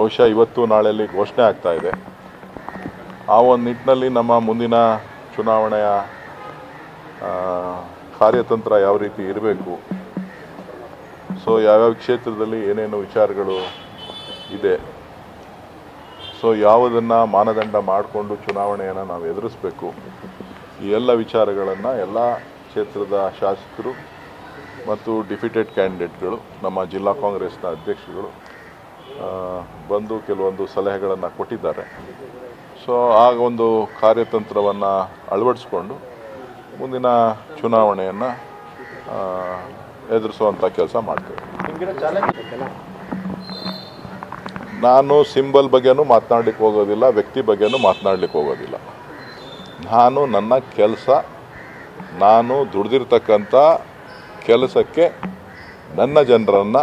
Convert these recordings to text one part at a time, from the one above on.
ಬಹುಶಃ ಇವತ್ತು ನಾಳೆಯಲ್ಲಿ ಘೋಷಣೆ ಆಗ್ತಾ ಇದೆ. ಆ ಒಂದು ನಿಟ್ಟಿನಲ್ಲಿ ನಮ್ಮ ಮುಂದಿನ ಚುನಾವಣೆಯ ಕಾರ್ಯತಂತ್ರ ಯಾವ ರೀತಿ ಇರಬೇಕು? ಸೊ ಯಾವ್ಯಾವ ಕ್ಷೇತ್ರದಲ್ಲಿ ಏನೇನು ವಿಚಾರಗಳು ಇದೆ? ಸೊ ಯಾವುದನ್ನು ಮಾನದಂಡ ಮಾಡಿಕೊಂಡು ಚುನಾವಣೆಯನ್ನು ನಾವು ಎದುರಿಸಬೇಕು? ಈ ಎಲ್ಲ ವಿಚಾರಗಳನ್ನು ಎಲ್ಲ ಕ್ಷೇತ್ರದ ಶಾಸಕರು ಮತ್ತು ಡಿಫಿಟೆಡ್ ಕ್ಯಾಂಡಿಡೇಟ್ಗಳು ನಮ್ಮ ಜಿಲ್ಲಾ ಕಾಂಗ್ರೆಸ್ನ ಅಧ್ಯಕ್ಷಗಳು ಬಂದು ಕೆಲವೊಂದು ಸಲಹೆಗಳನ್ನು ಕೊಟ್ಟಿದ್ದಾರೆ. ಸೊ ಆಗ ಒಂದು ಕಾರ್ಯತಂತ್ರವನ್ನು ಅಳವಡಿಸ್ಕೊಂಡು ಮುಂದಿನ ಚುನಾವಣೆಯನ್ನು ಎದುರಿಸುವಂಥ ಕೆಲಸ ಮಾಡ್ತೇವೆ. ನಾನು ಸಿಂಬಲ್ ಬಗ್ಗೆನೂ ಮಾತನಾಡಲಿಕ್ಕೆ ಹೋಗೋದಿಲ್ಲ ವ್ಯಕ್ತಿ ಬಗ್ಗೆನೂ ಮಾತನಾಡಲಿಕ್ಕೆ ಹೋಗೋದಿಲ್ಲ. ನಾನು ನನ್ನ ಕೆಲಸ ನಾನು ದುಡ್ದಿರ್ತಕ್ಕಂಥ ಕೆಲಸಕ್ಕೆ ನನ್ನ ಜನರನ್ನು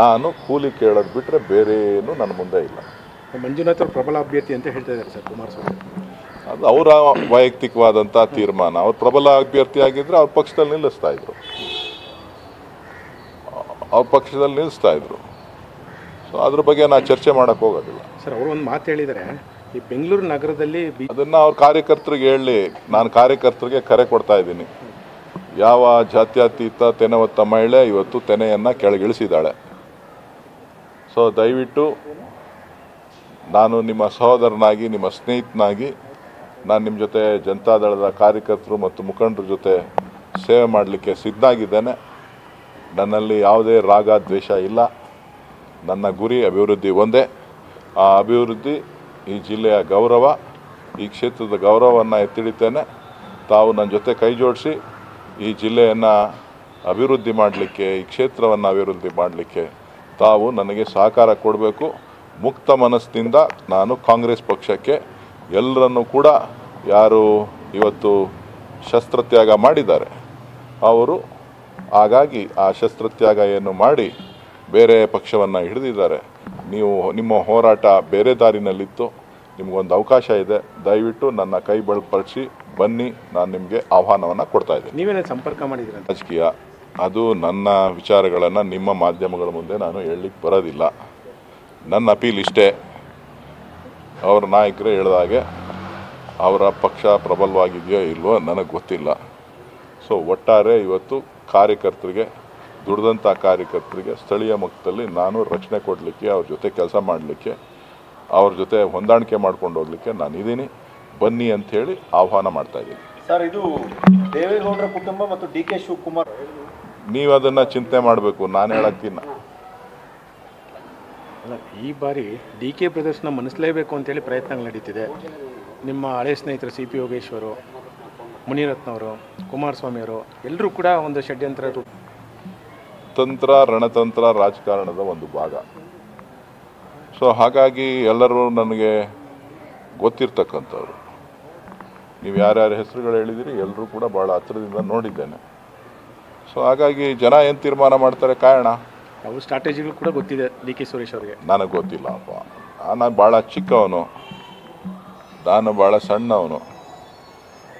ನಾನು ಕೂಲಿ ಕೇಳೋದು ಬಿಟ್ಟರೆ ಬೇರೆ ಏನು ನನ್ನ ಮುಂದೆ ಇಲ್ಲ. ಮಂಜುನಾಥ್ ಅವರು ಪ್ರಬಲ ಅಭ್ಯರ್ಥಿ ಅಂತ ಹೇಳ್ತಾ ಇದ್ದಾರೆ ಸರ್ ಕುಮಾರಸ್ವಾಮಿ. ಅದು ಅವರ ವೈಯಕ್ತಿಕವಾದಂಥ ತೀರ್ಮಾನ. ಅವ್ರು ಪ್ರಬಲ ಅಭ್ಯರ್ಥಿ ಆಗಿದ್ರೆ ಅವ್ರ ಪಕ್ಷದಲ್ಲಿ ನಿಲ್ಲಿಸ್ತಾ ಇದ್ರು. ಅವ್ರ ಪಕ್ಷದಲ್ಲಿ ನಿಲ್ಲಿಸ್ತಾ ಇದ್ರು. ಸೊ ಅದ್ರ ಬಗ್ಗೆ ನಾನು ಚರ್ಚೆ ಮಾಡೋಕ್ಕೆ ಹೋಗೋದಿಲ್ಲ. ಸರ್ ಅವರು ಒಂದು ಮಾತು ಹೇಳಿದರೆ ಈ ಬೆಂಗಳೂರು ನಗರದಲ್ಲಿ ಅದನ್ನು ಅವ್ರ ಕಾರ್ಯಕರ್ತರಿಗೆ ಹೇಳಿ ನಾನು ಕಾರ್ಯಕರ್ತರಿಗೆ ಕರೆ ಕೊಡ್ತಾ ಇದ್ದೀನಿ. ಯಾವ ಜಾತ್ಯತೀತ ತೆನೆ ಹೊತ್ತ ಮಹಿಳೆ ಇವತ್ತು ತೆನೆಯನ್ನು ಕೆಳಗಿಳಿಸಿದ್ದಾಳೆ? ಸೊ ದಯವಿಟ್ಟು ನಾನು ನಿಮ್ಮ ಸಹೋದರನಾಗಿ, ನಿಮ್ಮ ಸ್ನೇಹಿತನಾಗಿ, ನಾನು ನಿಮ್ಮ ಜೊತೆ ಜನತಾದಳದ ಕಾರ್ಯಕರ್ತರು ಮತ್ತು ಮುಖಂಡರ ಜೊತೆ ಸೇವೆ ಮಾಡಲಿಕ್ಕೆ ಸಿದ್ಧಾಗಿದ್ದೇನೆ ನನ್ನಲ್ಲಿ ಯಾವುದೇ ರಾಗ ದ್ವೇಷ ಇಲ್ಲ. ನನ್ನ ಗುರಿ ಅಭಿವೃದ್ಧಿ ಒಂದೇ. ಆ ಅಭಿವೃದ್ಧಿ ಈ ಜಿಲ್ಲೆಯ ಗೌರವ, ಈ ಕ್ಷೇತ್ರದ ಗೌರವವನ್ನು ಎತ್ತಿಡಿತೇನೆ ತಾವು ನನ್ನ ಜೊತೆ ಕೈ ಜೋಡಿಸಿ ಈ ಜಿಲ್ಲೆಯನ್ನು ಅಭಿವೃದ್ಧಿ ಮಾಡಲಿಕ್ಕೆ, ಈ ಕ್ಷೇತ್ರವನ್ನು ಅಭಿವೃದ್ಧಿ ಮಾಡಲಿಕ್ಕೆ ತಾವು ನನಗೆ ಸಹಕಾರ ಕೊಡಬೇಕು. ಮುಕ್ತ ಮನಸ್ಸಿನಿಂದ ನಾನು ಕಾಂಗ್ರೆಸ್ ಪಕ್ಷಕ್ಕೆ ಎಲ್ಲರನ್ನೂ ಕೂಡ ಯಾರು ಇವತ್ತು ಶಸ್ತ್ರತ್ಯಾಗ ಮಾಡಿದ್ದಾರೆ, ಅವರು ಹಾಗಾಗಿ ಆ ಶಸ್ತ್ರತ್ಯಾಗ ಏನು ಮಾಡಿ ಬೇರೆ ಪಕ್ಷವನ್ನು ಹಿಡಿದಿದ್ದಾರೆ. ನೀವು ನಿಮ್ಮ ಹೋರಾಟ ಬೇರೆ ದಾರಿನಲ್ಲಿತ್ತು. ನಿಮಗೊಂದು ಅವಕಾಶ ಇದೆ ದಯವಿಟ್ಟು ನನ್ನ ಕೈ ಬಳಪಡಿಸಿ ಬನ್ನಿ ನಾನು ನಿಮಗೆ ಆಹ್ವಾನವನ್ನು ಕೊಡ್ತಾ ಇದ್ದೀನಿ. ನೀವೇನೇ ಸಂಪರ್ಕ ಮಾಡಿದ್ದೀರ ರಾಜಕೀಯ ಅದು ನನ್ನ ವಿಚಾರಗಳನ್ನು ನಿಮ್ಮ ಮಾಧ್ಯಮಗಳ ಮುಂದೆ ನಾನು ಹೇಳಲಿಕ್ಕೆ ಬರೋದಿಲ್ಲ. ನನ್ನ ಅಪೀಲ್ ಇಷ್ಟೇ. ಅವರ ನಾಯಕರೇ ಹೇಳಿದ ಹಾಗೆ ಅವರ ಪಕ್ಷ ಪ್ರಬಲವಾಗಿದೆಯೋ ಇಲ್ವೋ ನನಗೆ ಗೊತ್ತಿಲ್ಲ. ಸೊ ಒಟ್ಟಾರೆ ಇವತ್ತು ಕಾರ್ಯಕರ್ತರಿಗೆ ದುಡಿದಂಥ ಕಾರ್ಯಕರ್ತರಿಗೆ ಸ್ಥಳೀಯ ಮಟ್ಟದಲ್ಲಿ ನಾನು ರಕ್ಷಣೆ ಕೊಡಲಿಕ್ಕೆ ಅವ್ರ ಜೊತೆ ಕೆಲಸ ಮಾಡಲಿಕ್ಕೆ ಅವ್ರ ಜೊತೆ ಹೊಂದಾಣಿಕೆ ಮಾಡ್ಕೊಂಡು ಹೋಗ್ಲಿಕ್ಕೆ ನಾನು ಇದ್ದೀನಿ ಬನ್ನಿ ಅಂತ ಹೇಳಿ ಆಹ್ವಾನ ಮಾಡ್ತಾ ಇದ್ದೀನಿ ಸರ್ ಇದು ದೇವೇಗೌಡರ ಕುಟುಂಬ ಮತ್ತು ಡಿ ಕೆ ಶಿವಕುಮಾರ್ ನೀವು ಅದನ್ನು ಚಿಂತೆ ಮಾಡಬೇಕು ನಾನು ಹೇಳಕ್ಕಿನ್ನ ಅಲ್ಲ ಈ ಬಾರಿ ಡಿ ಕೆ ಪ್ರದರ್ಶನ ಮನಸ್ಲೇಬೇಕು ಅಂತೇಳಿ ಪ್ರಯತ್ನಗಳು ನಡೀತಿದೆ. ನಿಮ್ಮ ಹಳೆ ಸ್ನೇಹಿತರು ಸಿ ಪಿ ಯೋಗೇಶ್ವರು ಮುನಿರತ್ನವರು ಕುಮಾರಸ್ವಾಮಿಯವರು ಎಲ್ಲರೂ ಕೂಡ ಒಂದು ಷಡ್ಯಂತ್ರ ತಂತ್ರ ರಣತಂತ್ರ ರಾಜಕಾರಣದ ಒಂದು ಭಾಗ. ಸೊ ಹಾಗಾಗಿ ಎಲ್ಲರೂ ನನಗೆ ಗೊತ್ತಿರ್ತಕ್ಕಂಥವ್ರು. ನೀವು ಯಾರ್ಯಾರ ಹೆಸರುಗಳು ಹೇಳಿದಿರಿ ಎಲ್ಲರೂ ಕೂಡ ಭಾಳ ಹತ್ತಿರದಿಂದ ನೋಡಿದ್ದೇನೆ. ಸೊ ಹಾಗಾಗಿ ಜನ ಏನು ತೀರ್ಮಾನ ಮಾಡ್ತಾರೆ ಕಾರಣ? ಅವ್ರ ಸ್ಟ್ರಾಟಜಿಗಳು ಕೂಡ ಗೊತ್ತಿದೆ ಡಿ ಕೆ ಸುರೇಶ್ ಅವರಿಗೆ. ನನಗೆ ಗೊತ್ತಿಲ್ಲ ಅಪ್ಪ. ನಾನು ಭಾಳ ಚಿಕ್ಕವನು. ನಾನು ಭಾಳ ಸಣ್ಣವನು.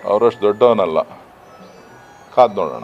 ಅವರಷ್ಟು ದೊಡ್ಡವನಲ್ಲ. ಕಾದು ನೋಡೋಣ.